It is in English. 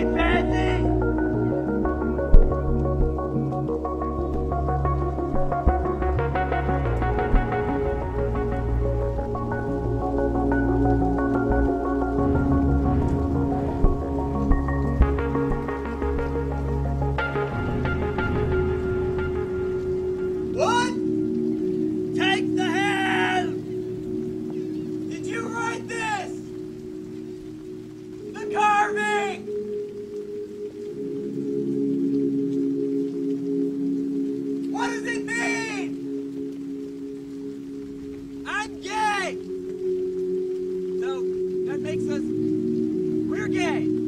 fucking man. makes us, we're gay.